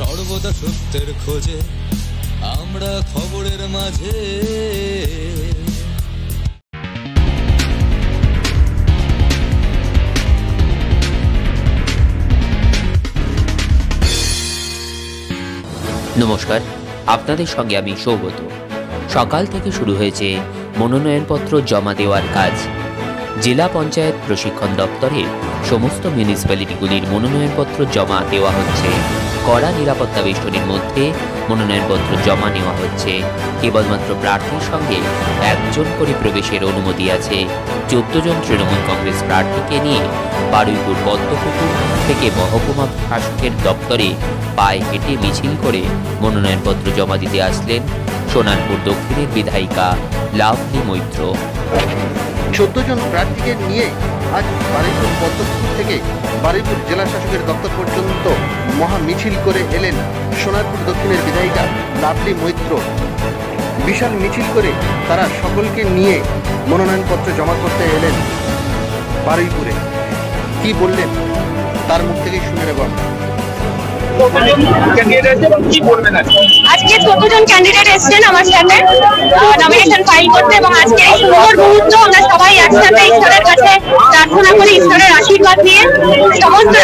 সর্বদা সত্যের খোঁজে, আমরা খবরের মাঝে। নমস্কার, আপনাদের সঙ্গে আমি সৌগত। সকাল থেকে শুরু হয়েছে মনোনয়নপত্র জমা দেওয়ার কাজ। জেলা পঞ্চায়েত প্রশিক্ষণ দপ্তরে সমস্ত মিউনিসিপ্যালিটিগুলির মনোনয়নপত্র জমা দেওয়া হচ্ছে। কড়া নিরাপত্তা বেষ্টনীর মধ্যে মনোনয়নপত্র জমা নেওয়া হচ্ছে। কেবলমাত্র প্রার্থীর সঙ্গে একজন করে প্রবেশের অনুমতি আছে। চোদ্দ জন তৃণমূল কংগ্রেস প্রার্থীকে নিয়ে বারুইপুর পদ্মপুকুর থেকে মহকুমা শাসকের দপ্তরে পায়ে হেঁটে মিছিল করে মনোনয়নপত্র জমা দিতে আসলেন সোনারপুর দক্ষিণের বিধায়িকা লাভলি মৈত্র। চোদ্দ জন প্রার্থীকে নিয়ে আজ বারুইপুর পদ্মপুকুর থেকে বারুইপুর জেলা শাসকের দপ্তর পর্যন্ত মহা মিছিল করে এলেন সোনারপুর দক্ষিণের বিধায়িকা লাভলি মৈত্র। বিশাল মিছিল করে তারা সকলকে নিয়ে মনোনয়নপত্র জমা করতে এলেন বারুইপুরে। কি বললেন? তার মুখ থেকেই শুনে নেব আজকে চোদ্দ জন ক্যান্ডিডেট এসেছেন আমার সাথে? নমিনেশন ফাইল করতে এবং আজকে এই সুন্দর মুহূর্ত আমরা সবাই একসাথে ঈশ্বরের কাছে প্রার্থনা করি, ঈশ্বরের আশীর্বাদ নিয়ে। সমস্ত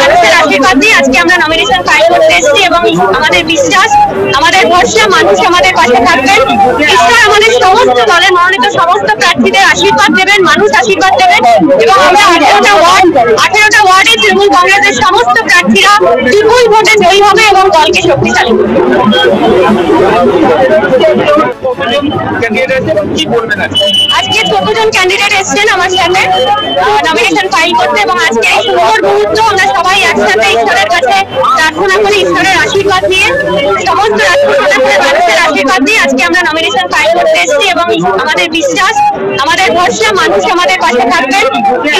মানুষের আশীর্বাদ নিয়ে আজকে আমরা নমিনেশন ফাইল করতে এসেছি এবং আমাদের বিশ্বাস, আমাদের ভরসা, মানুষ আমাদের পাশে থাকবেন। ঈশ্বর আমাদের সমস্ত দলের মনোনীত সমস্ত প্রার্থীদের আশীর্বাদ দেবেন, মানুষ আশীর্বাদ দেবেন এবং আমরা আঠেরোটা আঠেরোটা ওয়ার্ডে তৃণমূল কংগ্রেসের সমস্ত প্রার্থীরা বিপুল ভোটে জয়ী হবে এবং দলকে শক্তিশালী আজকে চোদ্দ জন ক্যান্ডিডেট এসেছেন আমার সাথে নমিনেশন ফাইল করতে এবং আজকে এই সুন্দর মুহূর্ত আমরা সবাই একসাথে ঈশ্বরের কাছে প্রার্থনা করি, ঈশ্বরের আশীর্বাদ নিয়ে। সমস্ত রাজপুরের মানুষের আজকে আমরা নমিনেশন ফাইল করতে এসেছি এবং আমাদের বিশ্বাস, আমাদের ভরসা, মানুষ আমাদের পাশে থাকবেন।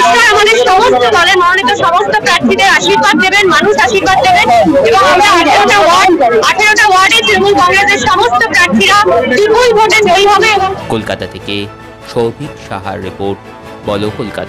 ঈশ্বর আমাদের সমস্ত দলের মনোনীত সমস্ত প্রার্থীদের আশীর্বাদ দেবেন, মানুষ আশীর্বাদ দেবেন। এবং আমরা আঠেরোটা ওয়ার্ড, আঠেরোটা ওয়ার্ডে তৃণমূল কংগ্রেসের সমস্ত প্রার্থীরা বিপুল ভোটে জয়ী হবে কলকাতা থেকে সৌভিক সাহার রিপোর্ট বলো কলকাতা।